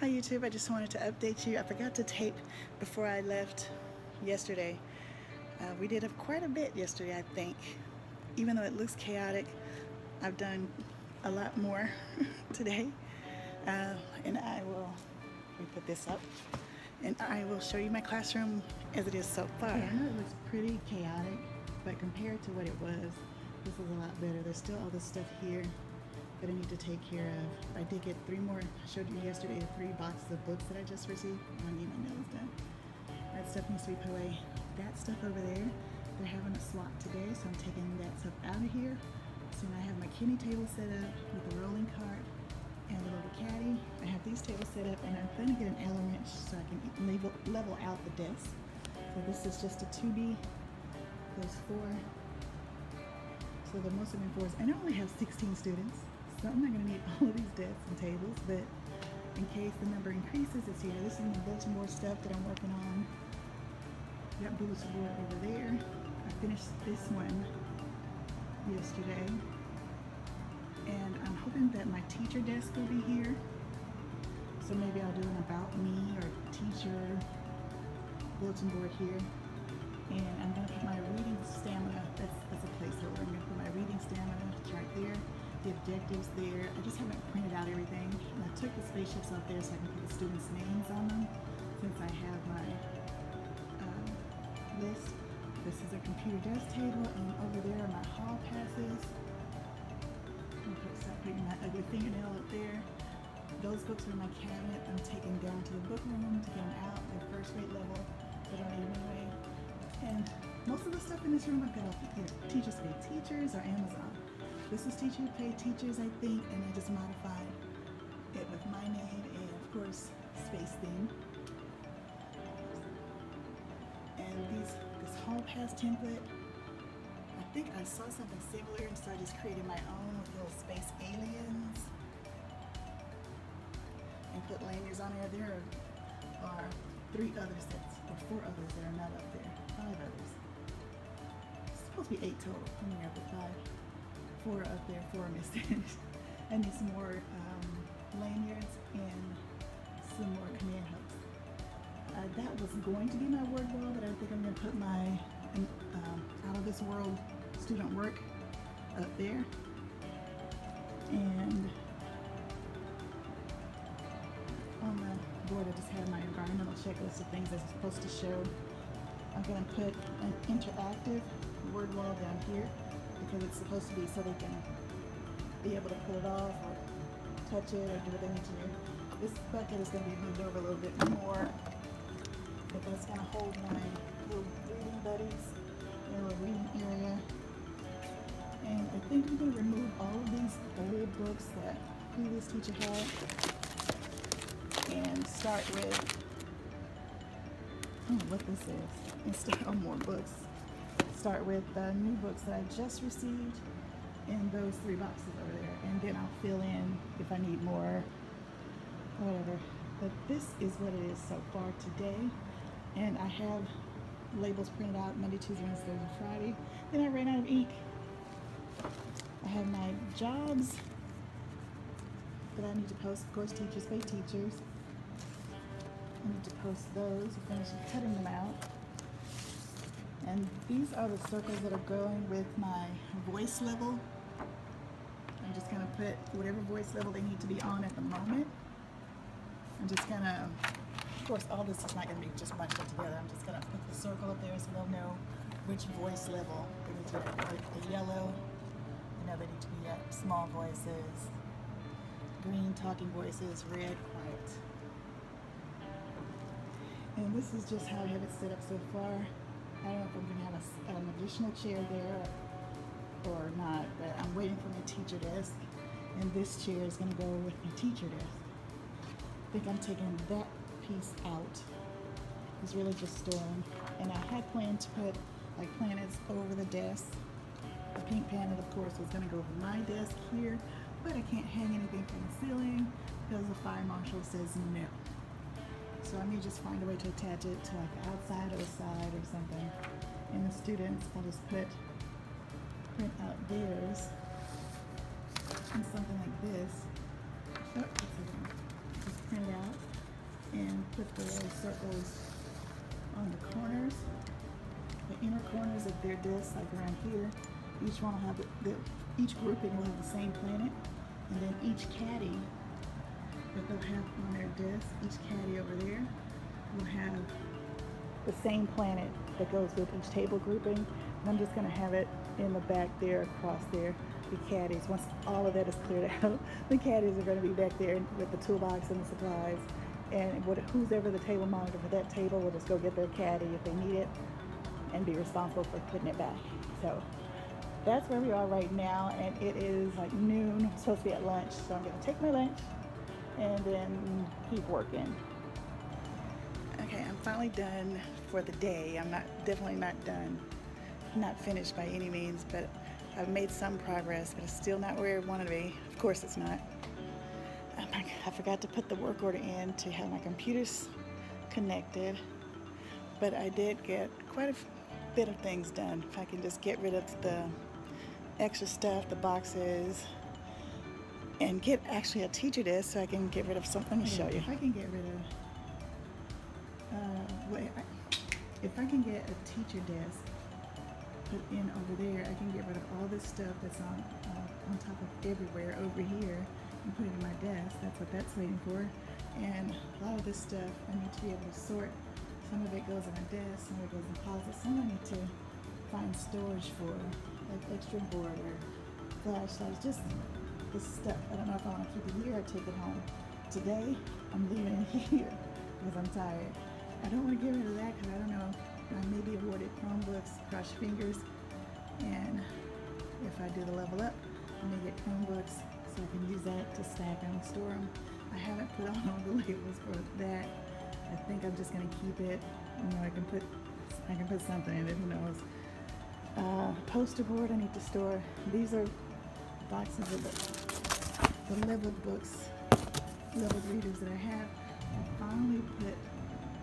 Hi YouTube, I just wanted to update you. I forgot to tape before I left yesterday. Uh, we did a, quite a bit yesterday, I think. Even though it looks chaotic, I've done a lot more today. Uh, and I will, let me put this up, and I will show you my classroom as it is so far. I know it looks pretty chaotic, but compared to what it was, this is a lot better. There's still all this stuff here that I need to take care of. I did get three more, I showed you yesterday, three boxes of books that I just received. I need my nails done. That stuff needs to be put away. That stuff over there, they're having a slot today, so I'm taking that stuff out of here. So now I have my kidney table set up with the rolling cart and a little caddy. I have these tables set up and I'm going to get an Allen wrench so I can level, level out the desk. So this is just a 2B, those four. So the most of them fours, and I only have 16 students. So I'm not going to need all of these desks and tables, but in case the number increases, it's here. This is bulletin board stuff that I'm working on. Got bulletin board over there. I finished this one yesterday. And I'm hoping that my teacher desk will be here. So maybe I'll do an about me or teacher bulletin board here. And I'm gonna put my reading stamina, that's, that's a placeholder. I'm gonna put my reading stamina right there the objectives there. I just haven't printed out everything. And I took the spaceships up there so I can put the students' names on them since I have my um, list. This is a computer desk table and over there are my hall passes. I'm stop putting my ugly fingernail up there. Those books are in my cabinet. I'm taking down to the book room to get them out. They're first grade level. They don't need them anyway. And most of the stuff in this room I've got off either Teachers Pay Teachers or Amazon. This is Teacher Pay Teachers, I think, and I just modified it with my name and, of course, space theme. And these, this hall pass template, I think I saw something similar, and so I just created my own with little space aliens and put lanyards on there. There are three other sets, or four others that are not up there, five others. It's supposed to be eight total. Up with five four up there, four missing. I need some more um, lanyards and some more command hooks. Uh, that was going to be my word wall, but I think I'm going to put my um, out of this world student work up there. And on the board, I just have my environmental checklist of things I'm supposed to show. I'm going to put an interactive word wall down here because it's supposed to be so they can be able to pull it off or touch it or do what they need to do. This bucket is going to be moved over a little bit more, but that's going to hold my little reading buddies in a reading area. And I think I'm going to remove all of these old books that previous teacher had and start with, I don't know what this is, and start on more books start with the new books that I just received in those three boxes over there. And then I'll fill in if I need more, whatever. But this is what it is so far today. And I have labels printed out Monday, Tuesday, Wednesday, and Friday. Then I ran out of ink. I have my jobs that I need to post. Of course, teachers pay teachers. I need to post those. I finished cutting them out. And these are the circles that are going with my voice level. I'm just gonna put whatever voice level they need to be on at the moment. I'm just gonna, of course all this is not gonna be just bunched up together. I'm just gonna put the circle up there so they'll know which voice level they need to be at. The yellow, you know they need to be at small voices, green talking voices, red quiet. And this is just how I have it set up so far. I don't know if I'm going to have a, an additional chair there or not, but I'm waiting for my teacher desk. And this chair is going to go with my teacher desk. I think I'm taking that piece out. It's really just storing. And I had planned to put like planets over the desk. The pink planet, of course, was going to go over my desk here, but I can't hang anything from the ceiling because the fire marshal says no. So I may just find a way to attach it to like the outside or the side students, I'll just put, print out theirs and something like this. Oh, just print out. And put the little circles on the corners, the inner corners of their discs, like around here. Each one will have the, each grouping will have the same planet, and then each caddy that they'll have on their disc, each caddy over there will have the same planet that goes with each table grouping. And I'm just going to have it in the back there, across there, the caddies. Once all of that is cleared out, the caddies are going to be back there with the toolbox and the supplies. And what, who's ever the table monitor for that table will just go get their caddy if they need it and be responsible for putting it back. So that's where we are right now. And it is like noon. I'm supposed to be at lunch. So I'm to take my lunch and then keep working. Finally done for the day. I'm not definitely not done. Not finished by any means, but I've made some progress, but it's still not where I want to be. Of course it's not. Oh I forgot to put the work order in to have my computers connected, but I did get quite a bit of things done. If I can just get rid of the extra stuff, the boxes, and get actually a teacher desk so I can get rid of something. Let me show you. Mm-hmm. If I can get rid of uh, if I can get a teacher desk put in over there, I can get rid of all this stuff that's on uh, on top of everywhere over here and put it in my desk. That's what that's waiting for. And a lot of this stuff I need to be able to sort. Some of it goes in my desk, some of it goes in closets. Some I need to find storage for, like extra board or flashlights, just this stuff. I don't know if I want to keep it here or take it home. Today, I'm leaving here because I'm tired. I don't want to get rid of that because I don't know. I may be awarded Chromebooks, cross fingers. And if I do the level up, I may get Chromebooks so I can use that to stack them and store them. I haven't put on all the labels for that. I think I'm just going to keep it. You know, I can put I can put something in it. Who knows? Uh, poster board I need to store. These are boxes of the, the leveled books, leveled readers that I have. I finally put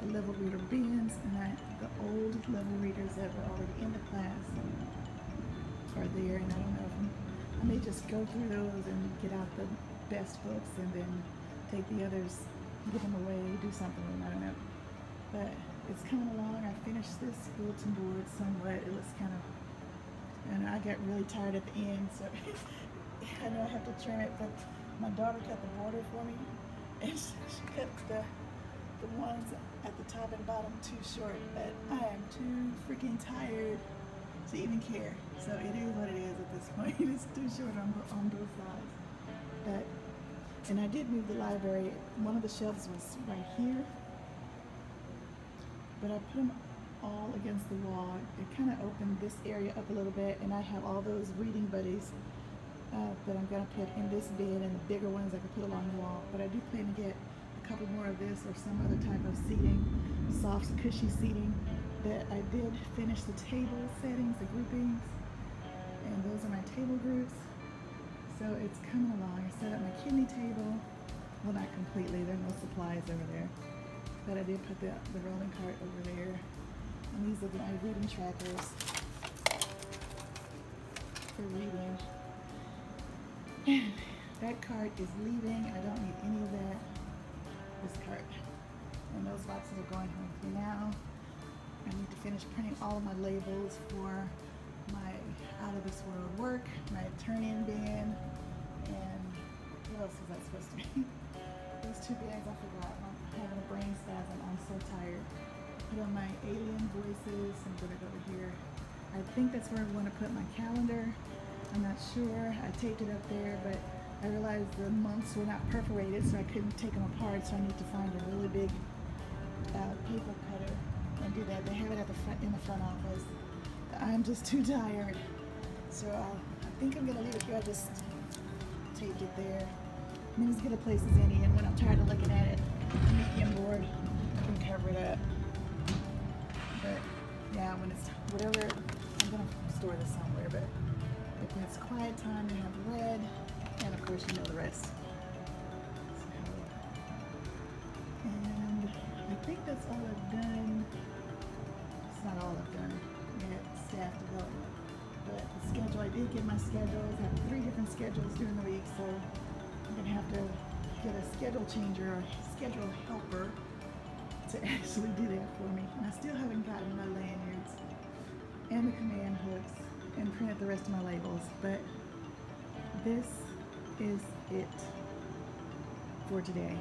the level reader bins and the old level readers that were already in the class are there and I don't know if I may just go through those and get out the best books and then take the others, give them away, do something with them, I don't know. But it's coming along. I finished this bulletin board somewhat. It was kind of, and I got really tired at the end, so I know I have to trim it, but my daughter cut the border for me and she cut the the ones at the top and bottom too short, but I am too freaking tired to even care. So it is what it is at this point. it's too short on, on both sides. But, and I did move the library. One of the shelves was right here, but I put them all against the wall. It kind of opened this area up a little bit, and I have all those reading buddies uh, that I'm going to put in this bin, and the bigger ones I can put along the wall. But I do plan to get couple more of this or some other type of seating, soft, cushy seating that I did finish the table settings, the groupings, and those are my table groups. So it's coming along. I set up my kidney table. Well, not completely. There are no supplies over there. But I did put the, the rolling cart over there. And these are my reading trackers for reading. that cart is leaving. I don't need any I need to finish printing all of my labels for my out of this world work, my turn-in bin, and what else was that supposed to be? Those two bags I forgot. I'm having a brain spasm. I'm so tired. Put on my alien voices. I'm gonna go over here. I think that's where I want to put my calendar. I'm not sure. I taped it up there, but I realized the months were not perforated, so I couldn't take them apart, so I need to find a really big uh, paper and do that. They have it at the front in the front office. I'm just too tired. So uh, I think I'm gonna leave it here. I'll just take it there. I mean, as good a place as any, and when I'm tired of looking at it, medium board, I can cover it up. But yeah, when it's whatever, I'm gonna store this somewhere, but if it's quiet time, I have read, and of course you know the rest. And I think that's all I've done it's not all I've done staff development. But the schedule, I did get my schedules. I have three different schedules during the week, so I'm going to have to get a schedule changer or schedule helper to actually do that for me. And I still haven't gotten my lanyards and the command hooks and print the rest of my labels, but this is it for today.